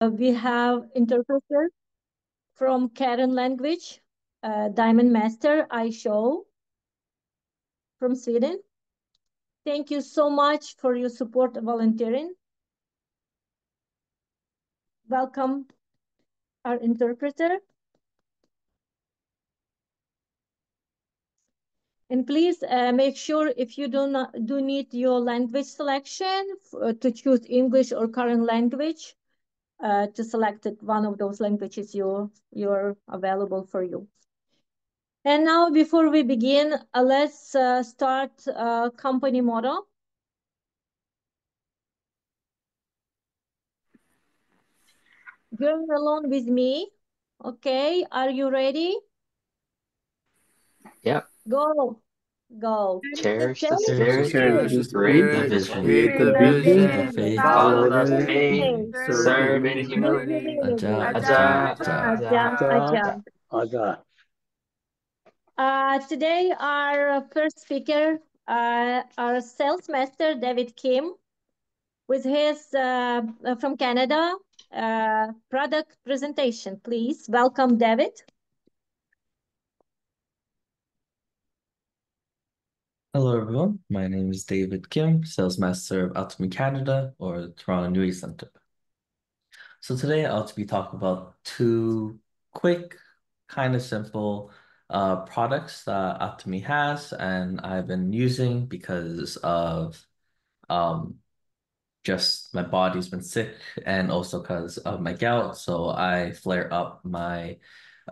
Uh, we have interpreter from Karen language, uh, Diamond Master I show from Sweden. Thank you so much for your support volunteering. Welcome our interpreter. And please uh, make sure if you do not do need your language selection uh, to choose English or Karen language, uh, to select one of those languages you you're available for you. And now, before we begin, uh, let's uh, start uh, company model. You're alone with me. Okay, are you ready? Yeah. Go. Go. Cherish the spirit, Cherish the read the vision, Read the vision, faith, follow follow the the faith, faith, serve serve in in humility. humility. Aja, Aja, Aja, Aja. Aja. Uh, today, our first speaker, uh, our sales master, David Kim, with his uh, from Canada uh, product presentation. Please welcome David. Hello, everyone. My name is David Kim, Sales Master of Atomy Canada or Toronto Nui Center. So today I'll be talking about two quick, kind of simple uh, products that Atomy has and I've been using because of um, just my body's been sick and also because of my gout. So I flare up my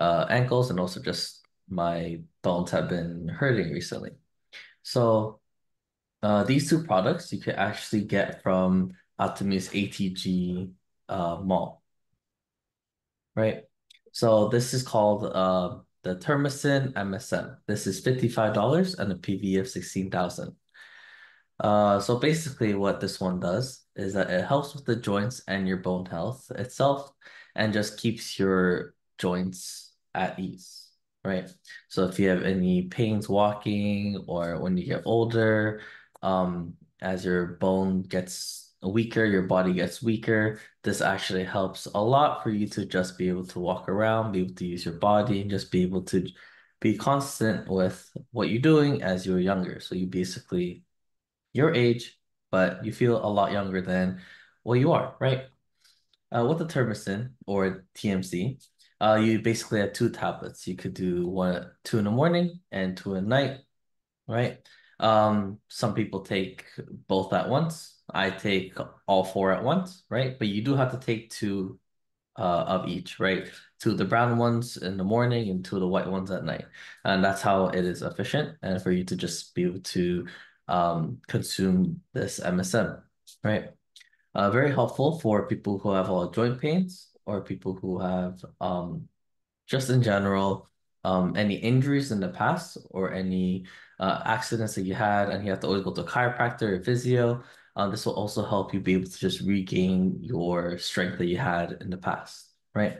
uh, ankles and also just my bones have been hurting recently. So uh, these two products you could actually get from Atomy's ATG uh, mall, right? So this is called uh, the Thermosin MSM. This is $55 and a PV of 16,000. Uh, so basically what this one does is that it helps with the joints and your bone health itself and just keeps your joints at ease, right? So if you have any pains walking or when you get older, um, as your bone gets weaker, your body gets weaker, this actually helps a lot for you to just be able to walk around, be able to use your body, and just be able to be constant with what you're doing as you're younger. So you basically your age, but you feel a lot younger than what you are, right? Uh, with the Thermosin or TMC, uh, you basically have two tablets. You could do one, two in the morning and two at night, right? Um, some people take both at once. I take all four at once, right? But you do have to take two uh, of each, right? Two of the brown ones in the morning and two of the white ones at night. And that's how it is efficient and for you to just be able to um, consume this MSM, right? Uh, very helpful for people who have of joint pains or people who have um, just in general um, any injuries in the past or any uh, accidents that you had and you have to always go to a chiropractor or physio. Um, this will also help you be able to just regain your strength that you had in the past, right?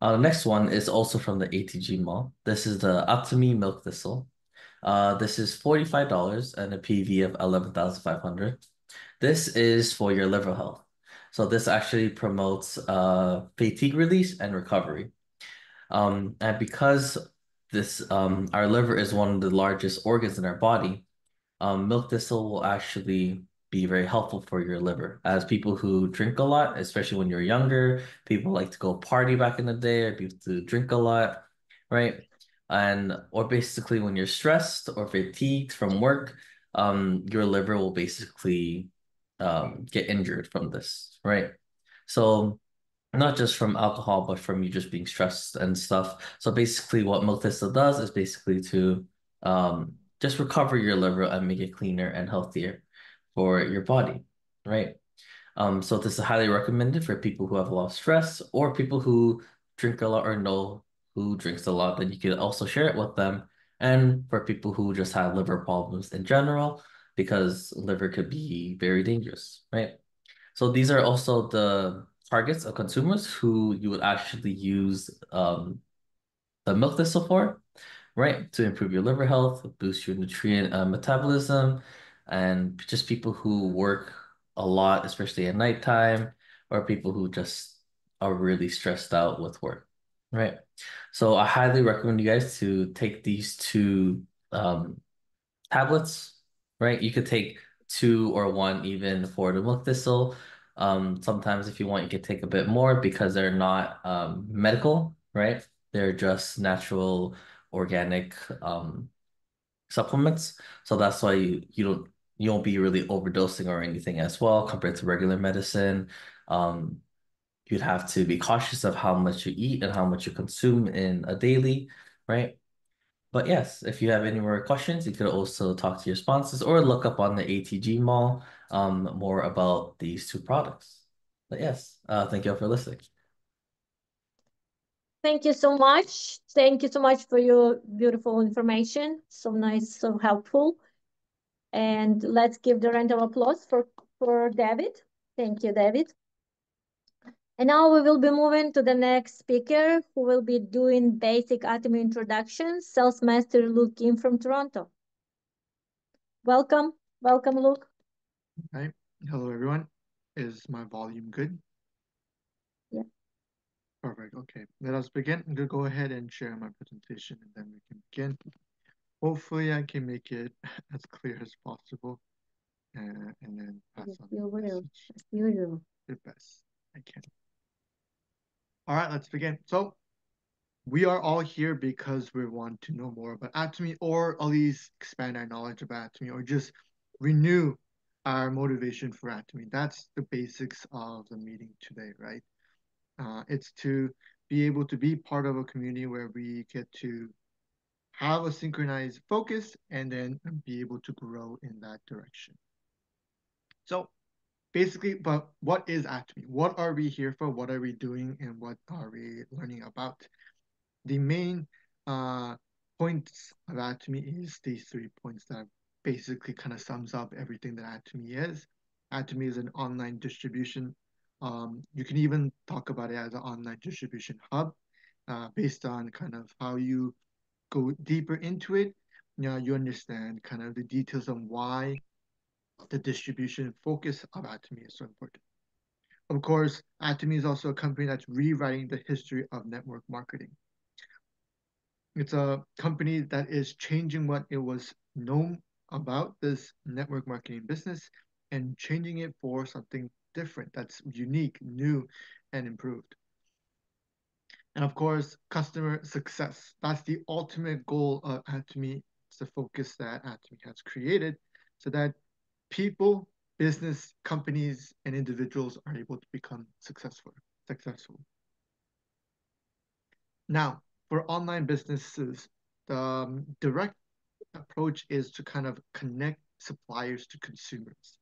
Uh, the next one is also from the ATG mall. This is the Atomy Milk Thistle. Uh, this is $45 and a PV of 11,500. This is for your liver health. So this actually promotes uh, fatigue release and recovery. Um, and because this um, our liver is one of the largest organs in our body, um, milk thistle will actually be very helpful for your liver. As people who drink a lot, especially when you're younger, people like to go party back in the day or people to drink a lot, right? And or basically when you're stressed or fatigued from work, um, your liver will basically um, get injured from this, right? So not just from alcohol, but from you just being stressed and stuff. So basically what thistle does is basically to um, just recover your liver and make it cleaner and healthier for your body, right? Um, so this is highly recommended for people who have a lot of stress or people who drink a lot or know who drinks a lot, then you can also share it with them. And for people who just have liver problems in general, because liver could be very dangerous, right? So these are also the targets of consumers who you would actually use um, the milk thistle for, right? To improve your liver health, boost your nutrient uh, metabolism, and just people who work a lot, especially at nighttime, or people who just are really stressed out with work, right? So I highly recommend you guys to take these two um, tablets, right? You could take two or one even for the milk thistle. Um, sometimes if you want, you can take a bit more because they're not um, medical, right? They're just natural organic um, supplements. So that's why you, you don't you won't be really overdosing or anything as well compared to regular medicine. Um, you'd have to be cautious of how much you eat and how much you consume in a daily, right? But yes, if you have any more questions, you could also talk to your sponsors or look up on the ATG Mall um, more about these two products. But yes, uh, thank you all for listening. Thank you so much. Thank you so much for your beautiful information. So nice, so helpful. And let's give the round of applause for, for David. Thank you, David. And now we will be moving to the next speaker who will be doing basic Atomy introduction, sales master Luke Kim from Toronto. Welcome, welcome Luke. Hi, hello everyone. Is my volume good? Yeah. Perfect, okay. Let us begin. I'm gonna go ahead and share my presentation and then we can begin. Hopefully I can make it as clear as possible uh, and then pass Yes, on you the will, message as usual. the best I can. All right, let's begin. So we are all here because we want to know more about Atomy or at least expand our knowledge about Atomy or just renew our motivation for Atomy. That's the basics of the meeting today, right? Uh, it's to be able to be part of a community where we get to have a synchronized focus and then be able to grow in that direction. So basically, but what is Atomy? What are we here for? What are we doing? And what are we learning about? The main uh, points of Atomy is these three points that basically kind of sums up everything that Atomy is. Atomy is an online distribution. Um, you can even talk about it as an online distribution hub uh, based on kind of how you go deeper into it. You know, you understand kind of the details on why the distribution focus of Atomy is so important. Of course, Atomy is also a company that's rewriting the history of network marketing. It's a company that is changing what it was known about this network marketing business and changing it for something different that's unique, new, and improved. And of course, customer success. That's the ultimate goal of Atomy. It's the focus that Atomy has created so that people, business, companies, and individuals are able to become successful. Successful. Now, for online businesses, the um, direct approach is to kind of connect suppliers to consumers.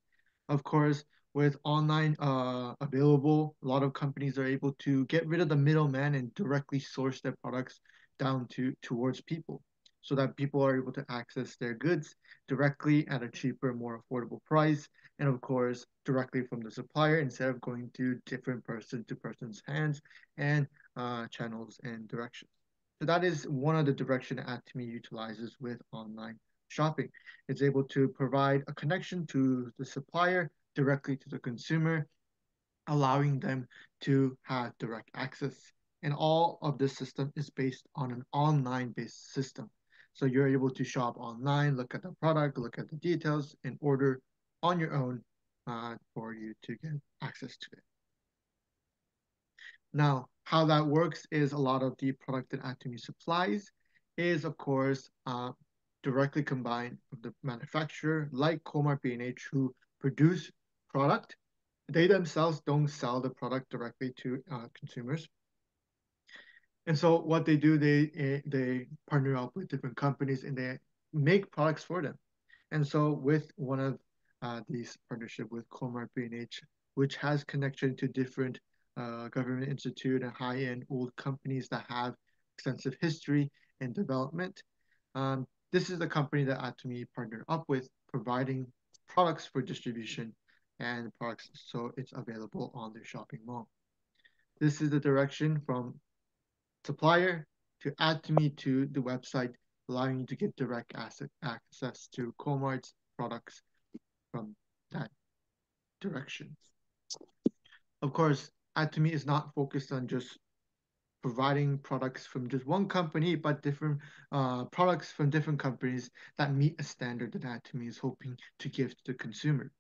Of course, with online uh, available, a lot of companies are able to get rid of the middleman and directly source their products down to towards people so that people are able to access their goods directly at a cheaper, more affordable price, and of course, directly from the supplier instead of going to different person to person's hands and uh, channels and directions. So that is one of the direction Atomy utilizes with online shopping. It's able to provide a connection to the supplier directly to the consumer, allowing them to have direct access. And all of this system is based on an online based system. So you're able to shop online, look at the product, look at the details, and order on your own uh, for you to get access to it. Now, how that works is a lot of the product that Atomy supplies is, of course, uh, directly combined with the manufacturer, like Kolmar B&H, who produce product. They themselves don't sell the product directly to uh, consumers. And so what they do, they eh, they partner up with different companies and they make products for them. And so with one of uh, these partnership with Kolmar B&H, which has connection to different uh, government institute and high-end old companies that have extensive history and development. Um, this is the company that Atomy partnered up with, providing products for distribution and products so it's available on their shopping mall. This is the direction from supplier to Atomy to the website, allowing you to get direct asset access to Kolmar's products from that direction. Of course, Atomy is not focused on just providing products from just one company, but different uh, products from different companies that meet a standard that Atomy is hoping to give to the consumer.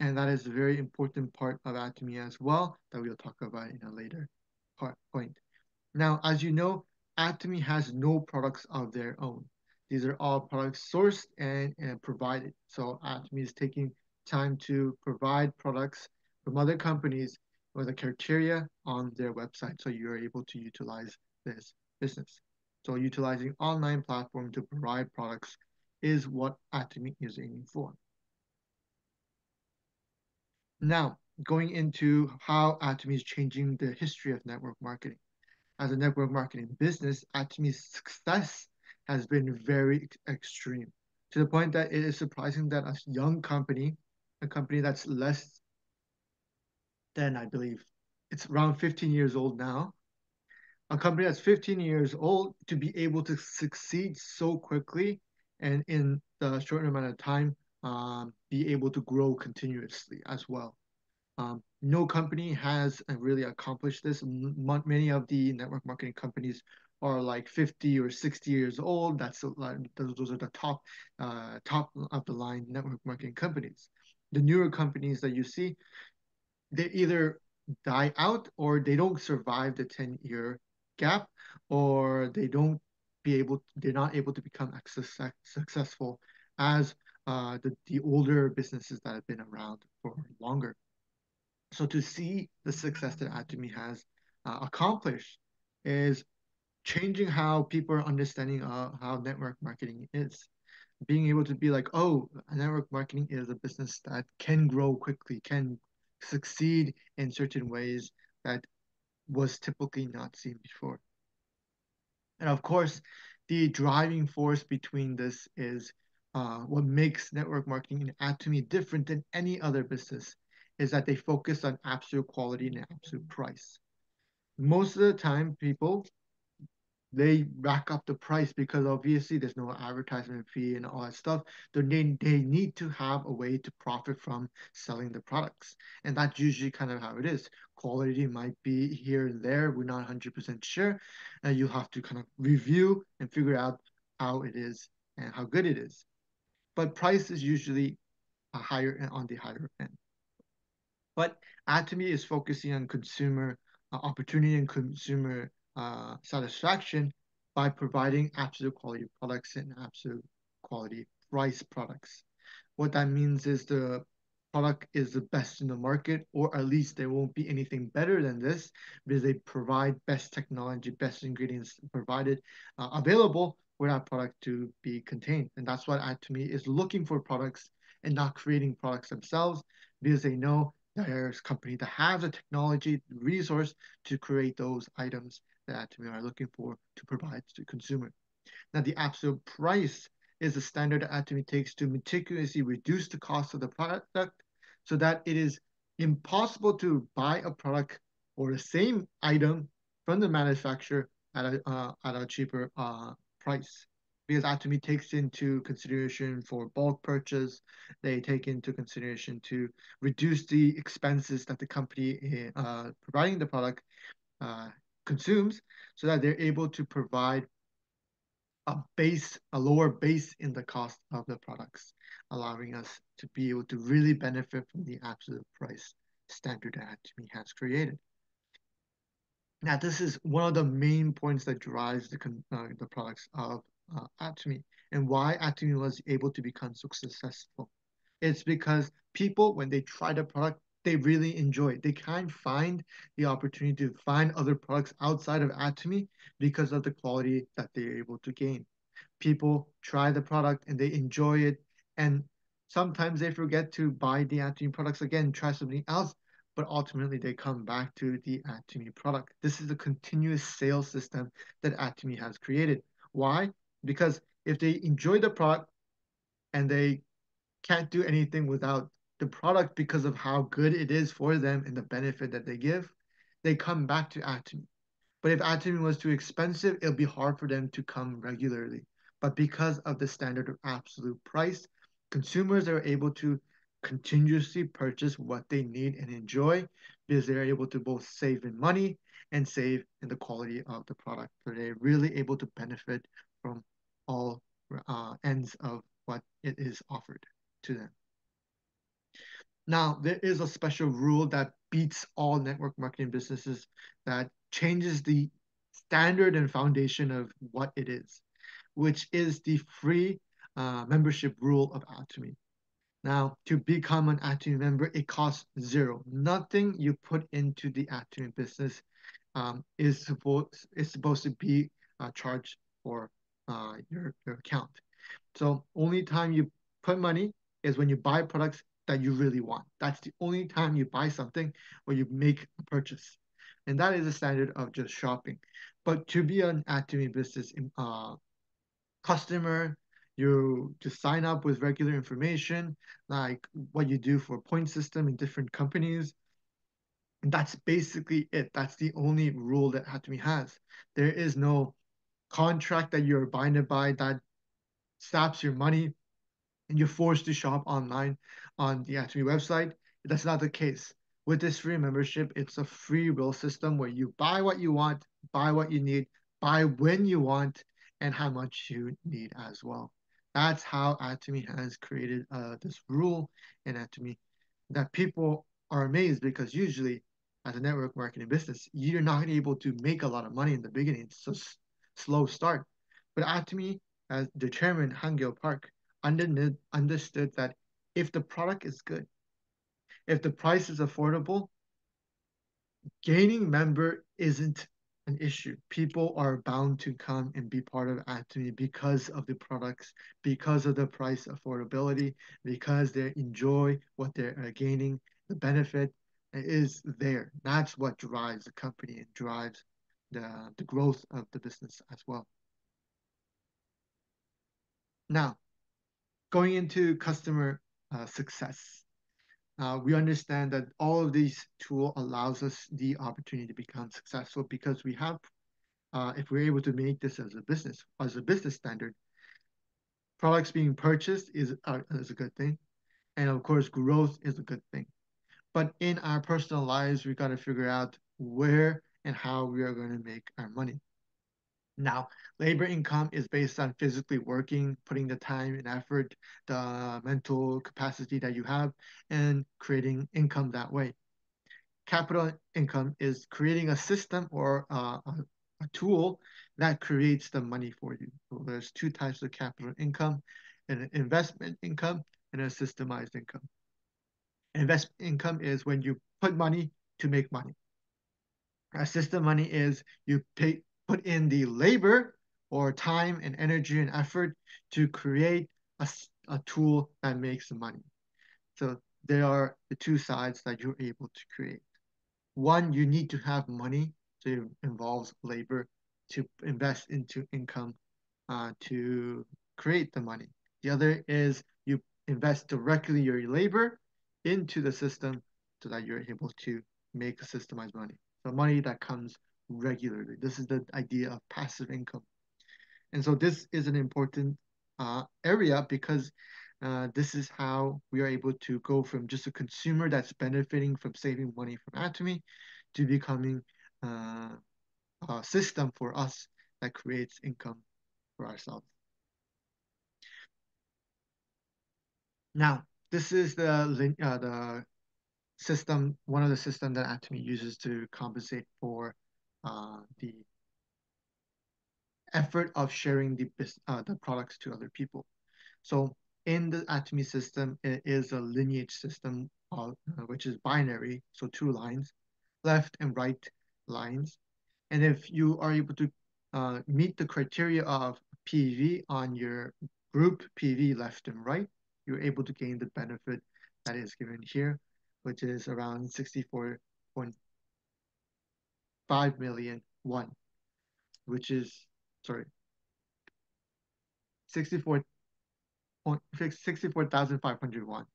And that is a very important part of Atomy as well that we'll talk about in a later part, point. Now, as you know, Atomy has no products of their own. These are all products sourced and, and provided. So Atomy is taking time to provide products from other companies with a criteria on their website so you're able to utilize this business. So utilizing online platform to provide products is what Atomy is aiming for. Now, going into how Atomy is changing the history of network marketing. As a network marketing business, Atomy's success has been very extreme to the point that it is surprising that a young company, a company that's less than, I believe, it's around 15 years old now, a company that's 15 years old to be able to succeed so quickly and in the short amount of time um, be able to grow continuously as well. Um, no company has uh, really accomplished this. M many of the network marketing companies are like 50 or 60 years old. That's those, are the top uh, top of the line network marketing companies. The newer companies that you see, they either die out or they don't survive the 10 year gap or they don't be able they're not able to become successful as uh, the, the older businesses that have been around for longer. So to see the success that Atomy has uh, accomplished is changing how people are understanding uh, how network marketing is. Being able to be like, oh, network marketing is a business that can grow quickly, can succeed in certain ways that was typically not seen before. And of course, the driving force between this is uh, what makes network marketing in Atomy different than any other business is that they focus on absolute quality and absolute price. Most of the time, people they rack up the price because obviously there's no advertisement fee and all that stuff. They, they need to have a way to profit from selling the products. And that's usually kind of how it is. Quality might be here and there. We're not 100% sure. And you have to kind of review and figure out how it is and how good it is. But price is usually a higher on the higher end. But Atomy is focusing on consumer uh, opportunity and consumer uh, satisfaction by providing absolute quality products and absolute quality price products. What that means is the product is the best in the market, or at least there won't be anything better than this because they provide best technology, best ingredients provided uh, available for that product to be contained. And that's what Atomy is looking for products and not creating products themselves because they know there's company that has the technology resource to create those items that we are looking for to provide to the consumer. Now, the absolute price is the standard that Atomy takes to meticulously reduce the cost of the product so that it is impossible to buy a product or the same item from the manufacturer at a, uh, at a cheaper uh, price because Atomy takes into consideration for bulk purchase, they take into consideration to reduce the expenses that the company uh, providing the product uh, consumes so that they're able to provide a base, a lower base in the cost of the products, allowing us to be able to really benefit from the absolute price standard that Atomy has created. Now, this is one of the main points that drives the, uh, the products of uh, Atomy and why Atomy was able to become so successful. It's because people, when they try the product, they really enjoy it. They can't find the opportunity to find other products outside of Atomy because of the quality that they're able to gain. People try the product and they enjoy it. And sometimes they forget to buy the Atomy products again, try something else, but ultimately they come back to the Atomy product. This is a continuous sales system that Atomy has created. Why? Because if they enjoy the product and they can't do anything without the product because of how good it is for them and the benefit that they give, they come back to Atomy. But if Atomy was too expensive, it'll be hard for them to come regularly. But because of the standard of absolute price, consumers are able to continuously purchase what they need and enjoy because they're able to both save in money and save in the quality of the product. So they're really able to benefit from all uh, ends of what it is offered to them. Now, there is a special rule that beats all network marketing businesses that changes the standard and foundation of what it is, which is the free uh, membership rule of Atomy. Now, to become an Atomy member, it costs zero. Nothing you put into the Atomy business um, is supposed is supposed to be uh, charged for uh, your your account. So only time you put money is when you buy products that you really want. That's the only time you buy something or you make a purchase. And that is the standard of just shopping. But to be an Atomy business uh, customer, you to sign up with regular information, like what you do for point system in different companies. And that's basically it. That's the only rule that Atomy has. There is no contract that you're binded by that stops your money and you're forced to shop online on the Atomy website. That's not the case. With this free membership, it's a free will system where you buy what you want, buy what you need, buy when you want, and how much you need as well. That's how Atomy has created uh, this rule in Atomy that people are amazed because usually as a network marketing business, you're not able to make a lot of money in the beginning. A slow start. But Atomy, as the chairman, Hangyo Park, understood that if the product is good, if the price is affordable, gaining member isn't an issue. People are bound to come and be part of Atomy because of the products, because of the price affordability, because they enjoy what they're uh, gaining. The benefit is there. That's what drives the company and drives the, the growth of the business as well. Now, going into customer uh, success. Uh, we understand that all of these tool allows us the opportunity to become successful because we have, uh, if we're able to make this as a business, as a business standard, products being purchased is, uh, is a good thing. And of course, growth is a good thing. But in our personal lives, we got to figure out where and how we are going to make our money. Now, labor income is based on physically working, putting the time and effort, the mental capacity that you have, and creating income that way. Capital income is creating a system or a, a tool that creates the money for you. So there's two types of capital income, an investment income and a systemized income. Investment income is when you put money to make money. A system money is you pay put in the labor or time and energy and effort to create a, a tool that makes the money. So there are the two sides that you're able to create. One, you need to have money, so it involves labor to invest into income uh, to create the money. The other is you invest directly your labor into the system so that you're able to make systemized money. So money that comes regularly. This is the idea of passive income. And so this is an important uh, area because uh, this is how we are able to go from just a consumer that's benefiting from saving money from Atomy to becoming uh, a system for us that creates income for ourselves. Now, this is the uh, the system, one of the system that Atomy uses to compensate for uh, the effort of sharing the uh, the products to other people. So in the Atomy system, it is a lineage system, of, uh, which is binary, so two lines, left and right lines. And if you are able to uh, meet the criteria of PV on your group PV left and right, you're able to gain the benefit that is given here, which is around 64.5 million one, which is, sorry, 64 64,501,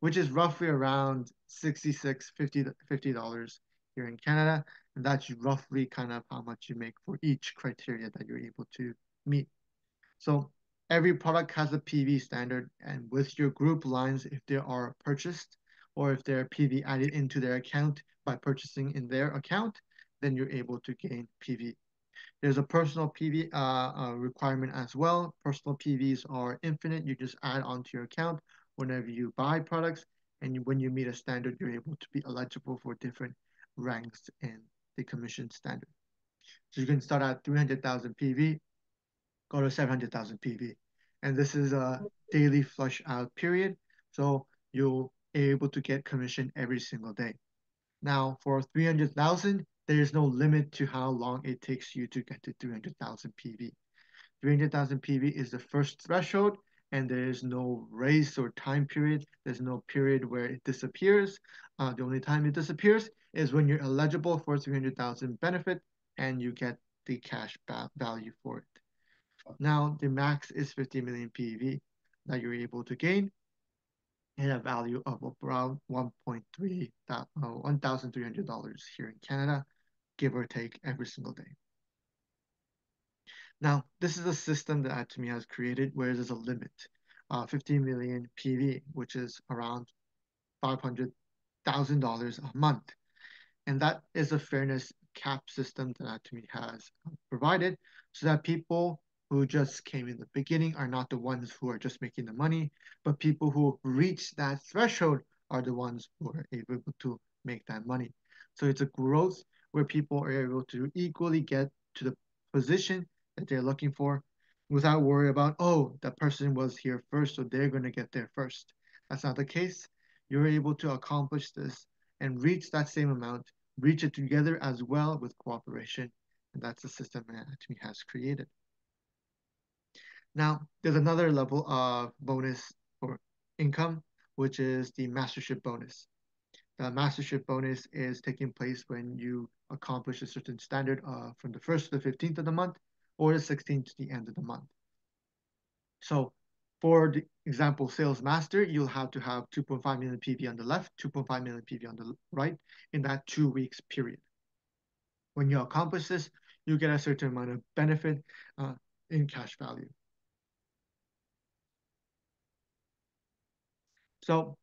which is roughly around 66 50 dollars here in Canada, and that's roughly kind of how much you make for each criteria that you're able to meet. So every product has a PV standard, and with your group lines, if they are purchased or if they're PV added into their account by purchasing in their account, then you're able to gain PV. There's a personal PV uh, uh, requirement as well. Personal PVs are infinite. You just add onto your account whenever you buy products. And when you meet a standard, you're able to be eligible for different ranks in the commission standard. So you can start at 300,000 PV, go to 700,000 PV. And this is a daily flush out period. So you'll able to get commission every single day. Now for 300,000, there is no limit to how long it takes you to get to 300,000 PV. 300,000 PV is the first threshold and there is no race or time period. There's no period where it disappears. Uh, the only time it disappears is when you're eligible for 300,000 benefit and you get the cash value for it. Now the max is 50 million PV that you're able to gain and a value of around 1.3 uh, $1,300 here in Canada, give or take every single day. Now, this is a system that Atomy has created where there's a limit, uh, 15 million PV, which is around $500,000 a month. And that is a fairness cap system that Atomy has provided so that people who just came in the beginning are not the ones who are just making the money, but people who reach that threshold are the ones who are able to make that money. So it's a growth where people are able to equally get to the position that they're looking for without worry about, oh, that person was here first, so they're going to get there first. That's not the case. You're able to accomplish this and reach that same amount, reach it together as well with cooperation. And that's the system that Atomy has created. Now, there's another level of bonus or income, which is the mastership bonus. The mastership bonus is taking place when you accomplish a certain standard uh, from the 1st to the 15th of the month or the 16th to the end of the month. So for the example, sales master, you'll have to have 2.5 million PV on the left, 2.5 million PV on the right in that two weeks period. When you accomplish this, you get a certain amount of benefit uh, in cash value. So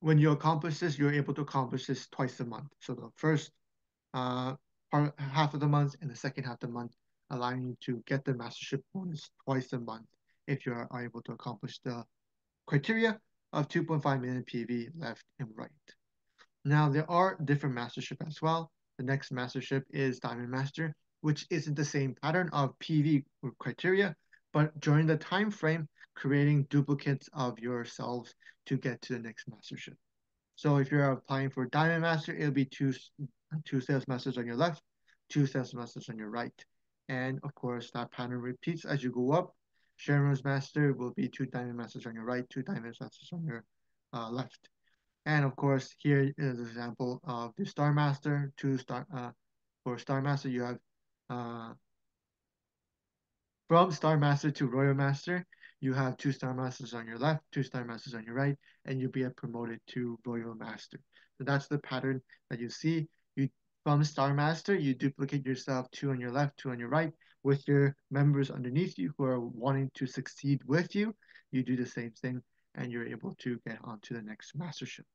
when you accomplish this, you're able to accomplish this twice a month. So the first uh, part, half of the month and the second half of the month, allowing you to get the mastership bonus twice a month if you are able to accomplish the criteria of 2.5 million PV left and right. Now there are different mastership as well. The next mastership is Diamond Master, which isn't the same pattern of PV criteria, but during the time frame, creating duplicates of yourselves to get to the next mastership. So if you're applying for Diamond Master, it'll be two, two sales masters on your left, two sales masters on your right. And of course, that pattern repeats as you go up. Sharon's Master will be two Diamond Masters on your right, two Diamond Masters on your uh, left. And of course, here is an example of the Star Master, two Star, uh, for Star Master, you have uh, from Star Master to Royal Master, you have two Star Masters on your left, two Star Masters on your right, and you'll be promoted to Royal Master. So that's the pattern that you see. You From Star Master, you duplicate yourself two on your left, two on your right, with your members underneath you who are wanting to succeed with you. You do the same thing, and you're able to get onto the next mastership.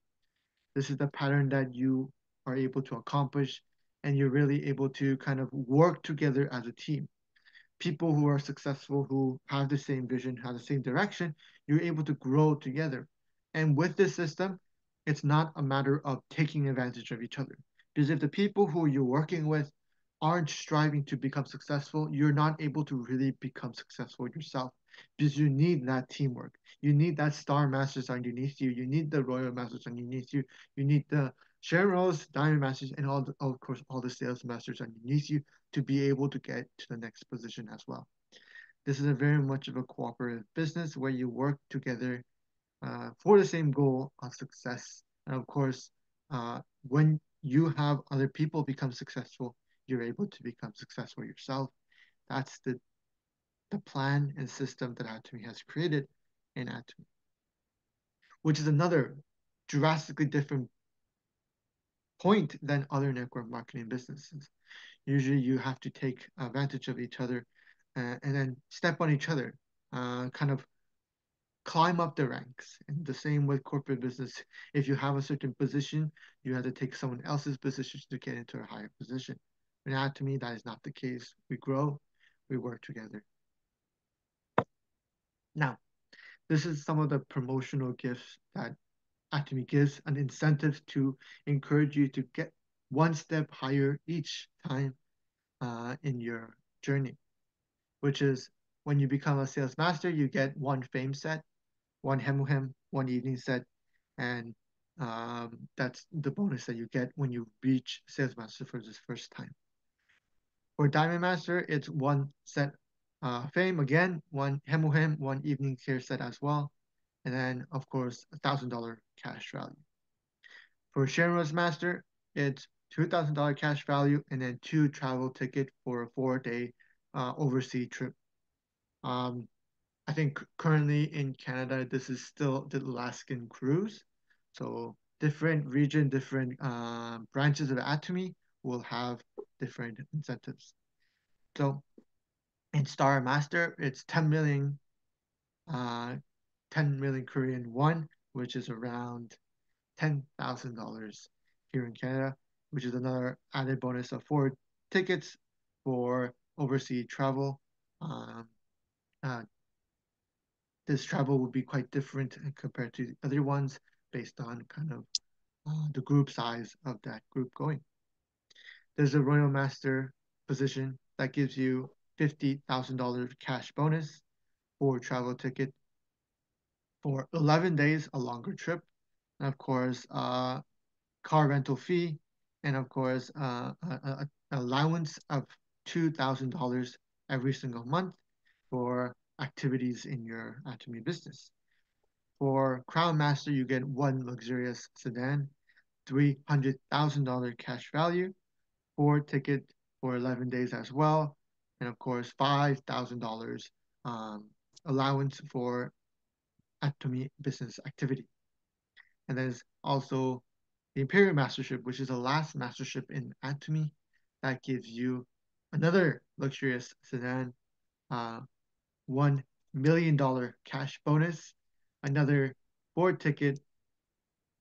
This is the pattern that you are able to accomplish, and you're really able to kind of work together as a team people who are successful, who have the same vision, have the same direction, you're able to grow together. And with this system, it's not a matter of taking advantage of each other. Because if the people who you're working with aren't striving to become successful, you're not able to really become successful yourself. Because you need that teamwork. You need that star masters underneath you. You need the royal masters underneath you. You need the generals, diamond masters, and all the, of course all the sales masters underneath you to be able to get to the next position as well. This is a very much of a cooperative business where you work together uh, for the same goal of success. And of course, uh, when you have other people become successful, you're able to become successful yourself. That's the the plan and system that Atomy has created in Atomy, which is another drastically different point than other network marketing businesses usually you have to take advantage of each other uh, and then step on each other. uh, kind of climb up the ranks. And the same with corporate business. If you have a certain position, you have to take someone else's position to get into a higher position. In Atomy, that is not the case. We grow, we work together. Now, this is some of the promotional gifts that Atomy gives an incentive to encourage you to get one step higher each time uh, in your journey, which is when you become a sales master, you get one fame set, one HemoHIM, one evening set, and um, that's the bonus that you get when you reach sales master for this first time. For Diamond Master, it's one set uh, fame again, one HemoHIM, one evening care set as well, and then of course a thousand dollar cash value. For Sharon's Master, it's $2,000 cash value and then two travel ticket for a four day uh, overseas trip. Um, I think currently in Canada, this is still the Alaskan cruise. So different region, different uh, branches of Atomy will have different incentives. So in Star Master, it's 10 million, uh, 10 million Korean won, which is around $10,000 here in Canada, which is another added bonus of four tickets for overseas travel. Um, uh, this travel will be quite different compared to the other ones based on kind of uh, the group size of that group going. There's a Royal Master position that gives you $50,000 cash bonus for travel ticket for 11 days, a longer trip. And of course, uh, car rental fee, and of course, uh, an allowance of $2,000 every single month for activities in your Atomy business. For Crown Master, you get one luxurious sedan, $300,000 cash value, four ticket for 11 days as well, and of course, $5,000 um, allowance for Atomy business activity. And there's also the Imperial Mastership, which is the last mastership in Atomy that gives you another luxurious sedan, uh, $1 million cash bonus, another board ticket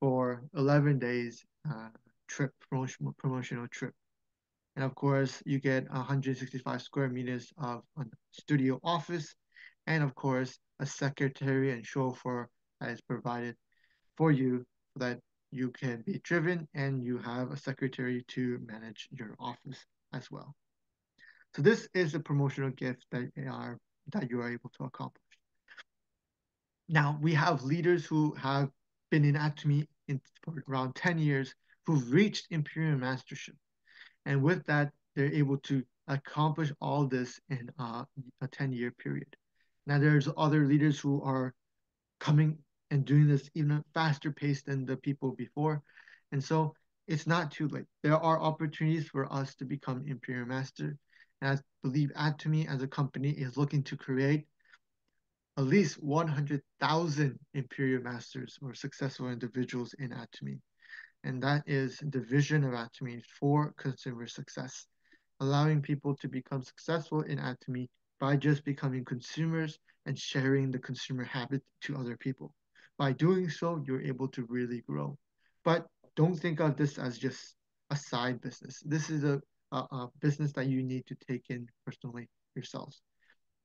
for 11 days uh, trip, promotional, promotional trip. And of course, you get 165 square meters of a studio office, and of course, a secretary and chauffeur that is provided for you so that you can be driven and you have a secretary to manage your office as well. So this is a promotional gift that are that you are able to accomplish. Now we have leaders who have been in Atomy in for around 10 years who've reached Imperial Mastership. And with that, they're able to accomplish all this in uh, a 10 year period. Now there's other leaders who are coming and doing this even faster pace than the people before. And so it's not too late. There are opportunities for us to become Imperial Master. And I believe Atomy as a company is looking to create at least 100,000 Imperial Masters or successful individuals in Atomy. And that is the vision of Atomy for consumer success, allowing people to become successful in Atomy by just becoming consumers and sharing the consumer habit to other people. By doing so, you're able to really grow. But don't think of this as just a side business. This is a, a, a business that you need to take in personally yourselves.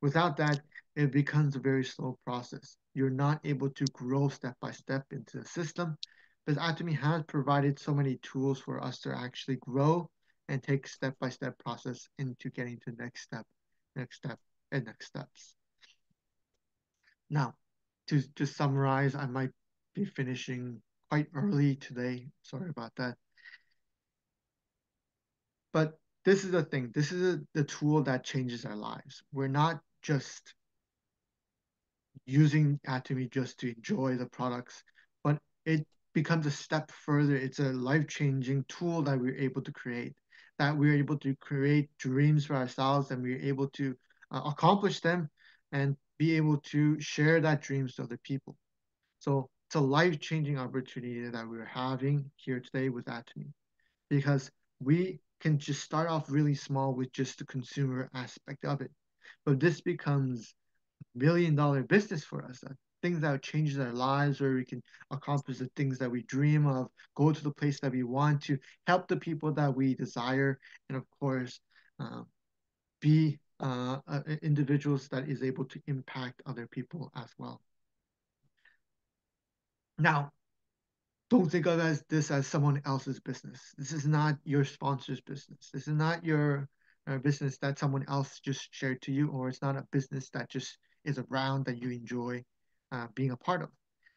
Without that, it becomes a very slow process. You're not able to grow step by step into the system. But Atomy has provided so many tools for us to actually grow and take step by step process into getting to the next step, next step, and next steps. Now, to, to summarize, I might be finishing quite early today. Sorry about that. But this is the thing. This is a, the tool that changes our lives. We're not just using Atomy just to enjoy the products, but it becomes a step further. It's a life-changing tool that we're able to create, that we're able to create dreams for ourselves and we're able to uh, accomplish them and be able to share that dreams to other people. So it's a life-changing opportunity that we're having here today with Atomy because we can just start off really small with just the consumer aspect of it. But this becomes million dollar business for us, things that changes our lives, where we can accomplish the things that we dream of, go to the place that we want to, help the people that we desire, and of course, uh, be uh, uh, individuals that is able to impact other people as well. Now, don't think of as this as someone else's business. This is not your sponsor's business. This is not your uh, business that someone else just shared to you, or it's not a business that just is around that you enjoy uh, being a part of.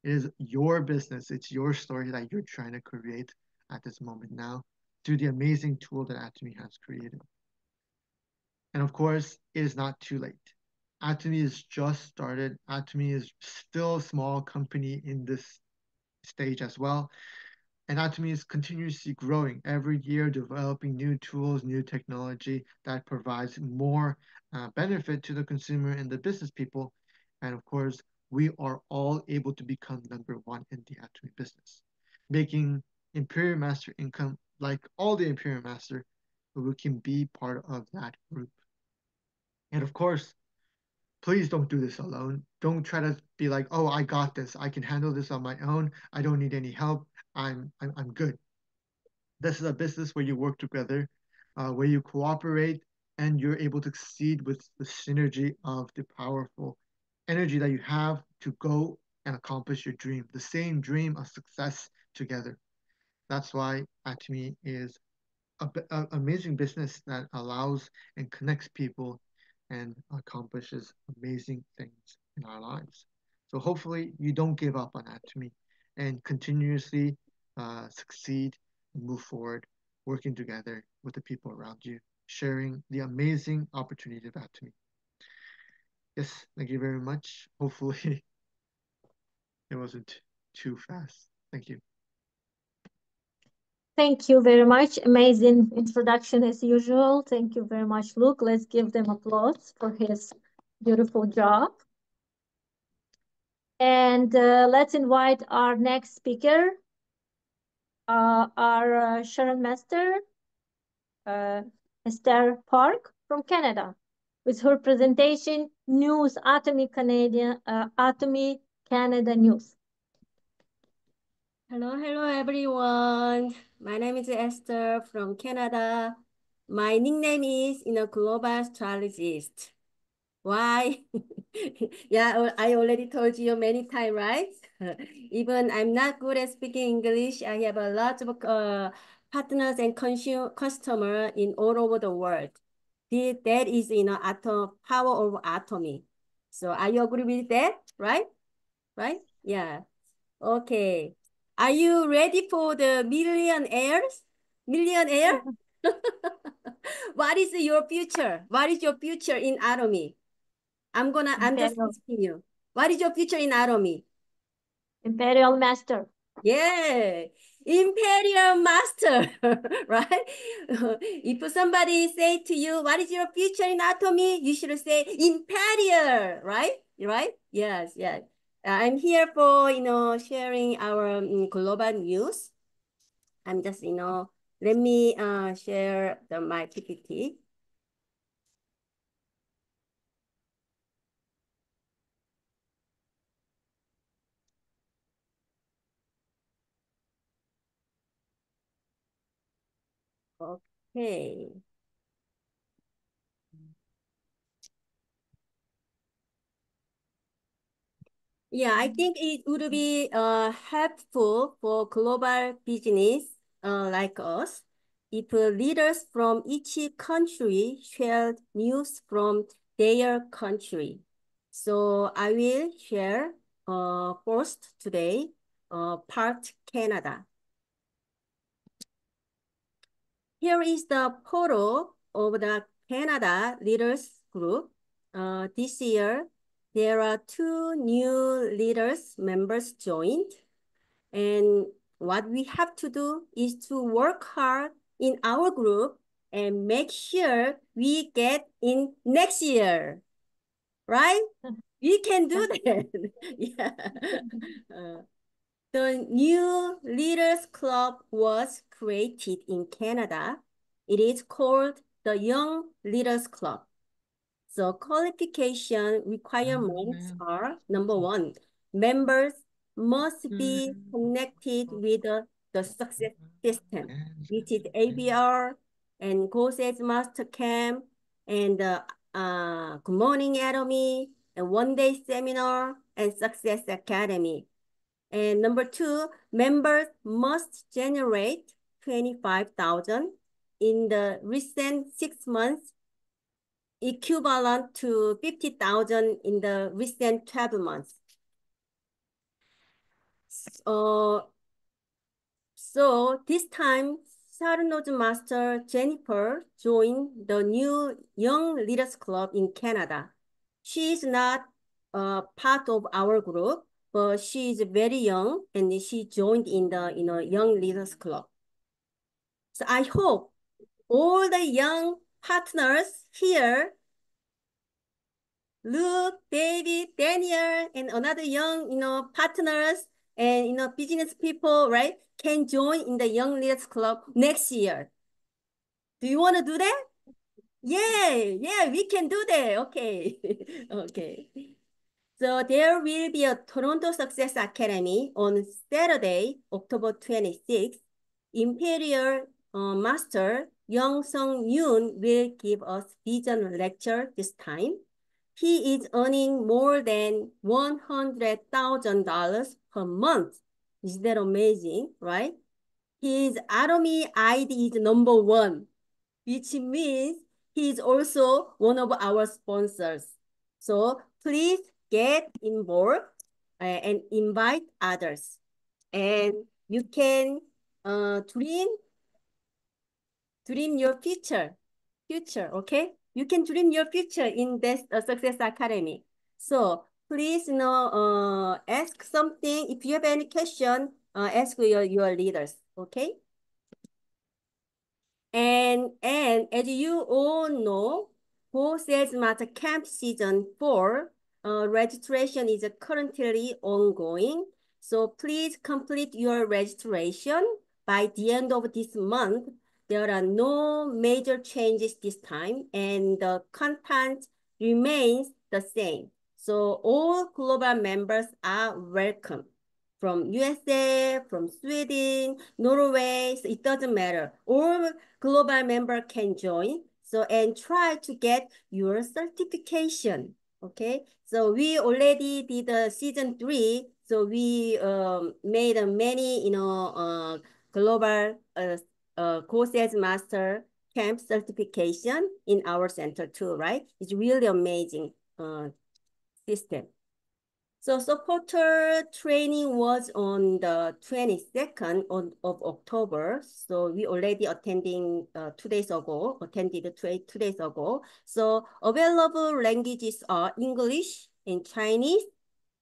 It is your business. It's your story that you're trying to create at this moment now through the amazing tool that Atomy has created. And of course, it is not too late. Atomy is just started. Atomy is still a small company in this stage as well. And Atomy is continuously growing every year, developing new tools, new technology that provides more uh, benefit to the consumer and the business people. And of course, we are all able to become number one in the Atomy business, making Imperial Master income like all the Imperial Master, we can be part of that group. And of course, please don't do this alone. Don't try to be like, oh, I got this. I can handle this on my own. I don't need any help. I'm I'm, I'm good. This is a business where you work together, uh, where you cooperate, and you're able to succeed with the synergy of the powerful energy that you have to go and accomplish your dream, the same dream of success together. That's why Atomy is an amazing business that allows and connects people and accomplishes amazing things in our lives. So hopefully you don't give up on Atomy and continuously uh, succeed and move forward, working together with the people around you, sharing the amazing opportunity of Atomy. Yes, thank you very much. Hopefully it wasn't too fast. Thank you. Thank you very much. Amazing introduction as usual. Thank you very much, Luke. Let's give them applause for his beautiful job. And uh, let's invite our next speaker, uh, our uh, Sharon Master, uh, Esther Park from Canada, with her presentation, News Atomy Canadian, uh, Atomy Canada News. Hello, hello everyone. My name is Esther from Canada. My nickname is you know global strategist. Why? yeah, I already told you many times, right? Even I'm not good at speaking English. I have a lot of uh, partners and consumer customer in all over the world. That is you know atom power of atomy. So are you agree with that? Right? Right? Yeah. Okay. Are you ready for the millionaires? Millionaire? what is your future? What is your future in Atomy? I'm gonna, I'm just asking you. What is your future in Atomy? Imperial Master. Yeah, Imperial Master, right? if somebody say to you, what is your future in Atomy? You should say Imperial, right? Right? Yes, yes. I'm here for, you know, sharing our um, global news. I'm just, you know, let me uh, share the, my PPT. Okay. Yeah, I think it would be uh, helpful for global business uh, like us if leaders from each country shared news from their country. So I will share uh, first today uh, part Canada. Here is the photo of the Canada Leaders Group. Uh, this year, there are two new leaders members joined. And what we have to do is to work hard in our group and make sure we get in next year, right? We can do that. yeah. Uh, the new Leaders Club was created in Canada. It is called the Young Leaders Club. So qualification requirements are number one, members must be connected with the, the success system, which is ABR and Go Sales Master Camp and uh, uh, Good Morning Academy and One Day Seminar and Success Academy. And number two, members must generate 25,000 in the recent six months, equivalent to 50,000 in the recent 12 months. Uh, so this time, Sharon's master Jennifer joined the new Young Leaders Club in Canada. She is not a part of our group, but she is very young and she joined in the you know Young Leaders Club. So I hope all the young partners here, Luke, David, Daniel, and another young, you know, partners and, you know, business people, right, can join in the Young Leaders Club next year. Do you want to do that? Yeah, yeah, we can do that. Okay, okay. So there will be a Toronto Success Academy on Saturday, October 26th. Imperial uh, Master Young Sung Yoon will give us vision lecture this time. He is earning more than $100,000 per month. Is that amazing, right? His Atomy ID is number one, which means he is also one of our sponsors. So please get involved uh, and invite others. And you can uh, dream dream your future, future, okay? You can dream your future in this uh, Success Academy. So please, you know, uh, ask something. If you have any question, uh, ask your, your leaders, okay? And, and as you all know, Go Sales Master Camp Season 4 uh, registration is currently ongoing. So please complete your registration by the end of this month there are no major changes this time and the content remains the same. So all global members are welcome from USA, from Sweden, Norway, so it doesn't matter. All global member can join. So, and try to get your certification, okay? So we already did a season three. So we um, made a many, you know, uh, global uh, uh, Go-Sales Master Camp certification in our center too, right? It's really amazing uh, system. So supporter training was on the 22nd of, of October. So we already attending uh, two days ago, attended two, two days ago. So available languages are English and Chinese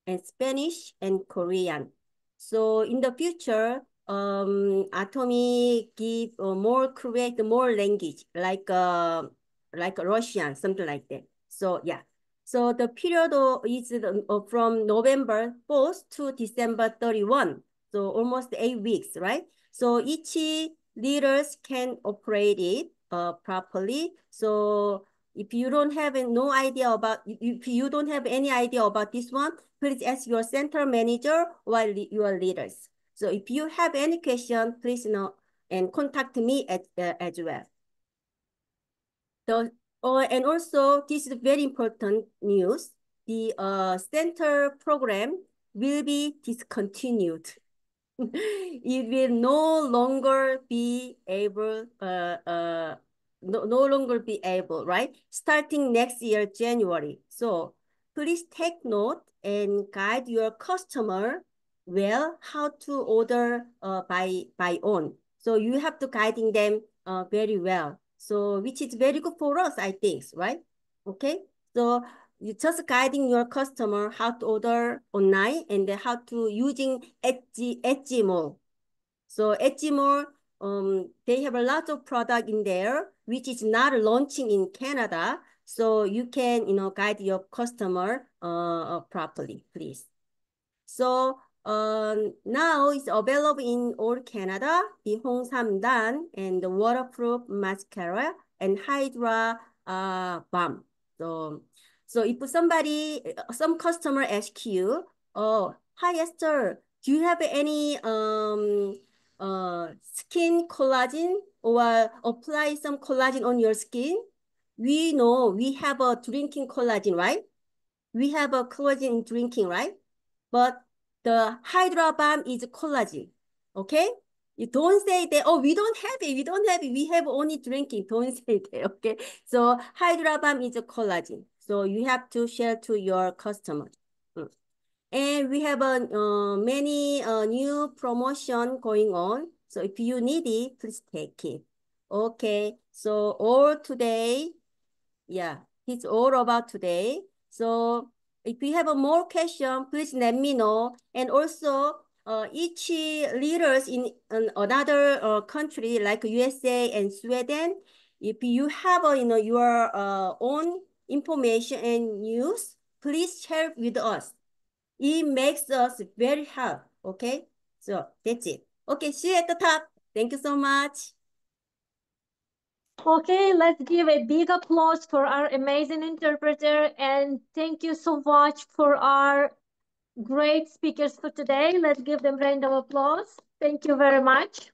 and Spanish and Korean. So in the future, um, Atomy give uh, more create more language like uh, like Russian, something like that. So yeah. So the period is uh, from November 4th to December 31. So almost eight weeks, right? So each leaders can operate it uh, properly. So if you don't have no idea about, if you don't have any idea about this one, please ask your center manager or your leaders. So if you have any question, please know and contact me at, uh, as well. So, oh, and also this is very important news. The uh, center program will be discontinued. it will no longer be able, uh, uh, no, no longer be able, right? Starting next year, January. So please take note and guide your customer well how to order uh, by by own. So you have to guiding them uh, very well. So which is very good for us, I think, right? Okay. So you just guiding your customer how to order online and how to using Etsy Etsy Mall. So Etsy Mall, um, they have a lot of product in there which is not launching in Canada. So you can you know guide your customer uh, uh properly, please. So um, now it's available in all Canada, the Hong Dan and the waterproof mascara and Hydra uh, balm. So, so if somebody, some customer ask you, oh, hi Esther, do you have any um uh skin collagen or apply some collagen on your skin? We know we have a drinking collagen, right? We have a collagen drinking, right? But the Hydra Balm is collagen, okay? You don't say that, oh, we don't have it, we don't have it, we have only drinking. Don't say that, okay? So Hydra Balm is a collagen. So you have to share to your customer. Mm. And we have a, uh, many uh, new promotion going on. So if you need it, please take it. Okay, so all today, yeah, it's all about today. So if you have a more question, please let me know. And also, uh, each leaders in, another uh, country like USA and Sweden, if you have uh, you know your uh, own information and news, please share with us. It makes us very happy. Okay, so that's it. Okay, see you at the top. Thank you so much. Okay, let's give a big applause for our amazing interpreter and thank you so much for our great speakers for today. Let's give them round of applause. Thank you very much.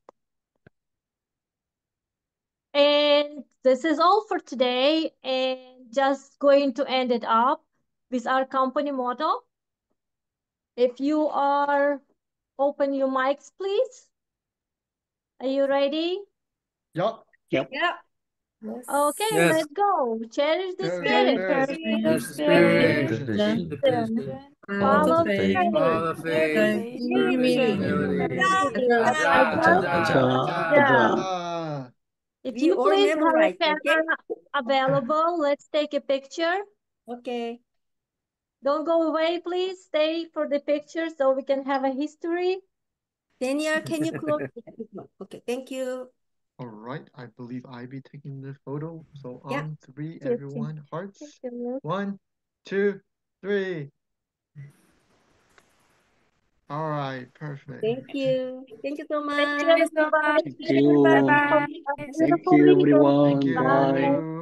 And this is all for today and just going to end it up with our company model. If you are open your mics, please. Are you ready? Yup. Yep. Yeah. Okay, Yes. let's go. Cherish the spirit. Cherish the spirit. Follow Follow the faith. faith. Follow faith. Humility. Humility. Yeah. Aja, Aja, Yeah. Aja. If you please have a memorize, okay? camera available, let's take a picture. Okay. Don't go away, please. Stay for the picture so we can have a history. Daniel, can you close? this one? Okay, thank you. All right. I believe I be taking the photo. So Yeah. on three, Fifteen. everyone, hearts. Thank. One, two, three. All right, perfect. Thank you. Thank you so much. Thank you, everybody. Thank you. Have a Thank you, everyone. Thank you. Bye. Bye.